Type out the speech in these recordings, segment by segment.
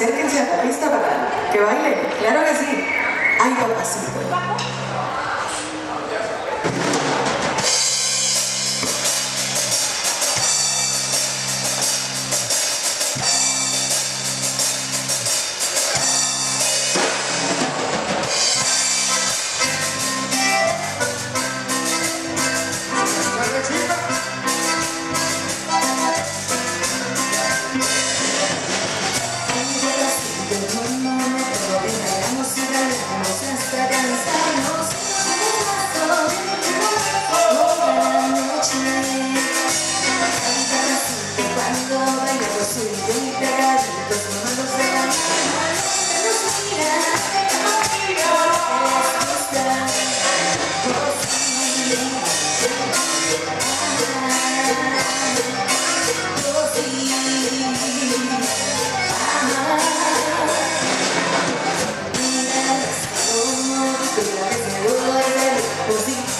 acérquense a la pista para que bailen. Claro que sí. Ay, papacito.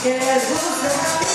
Jesus é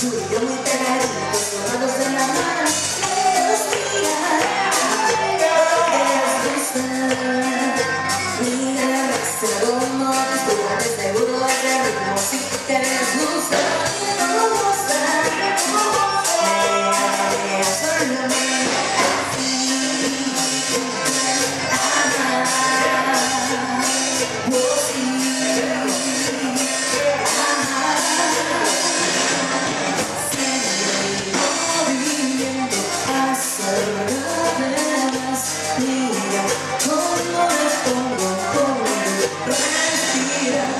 Tudo eterna, quando você Yeah.